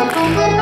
啊！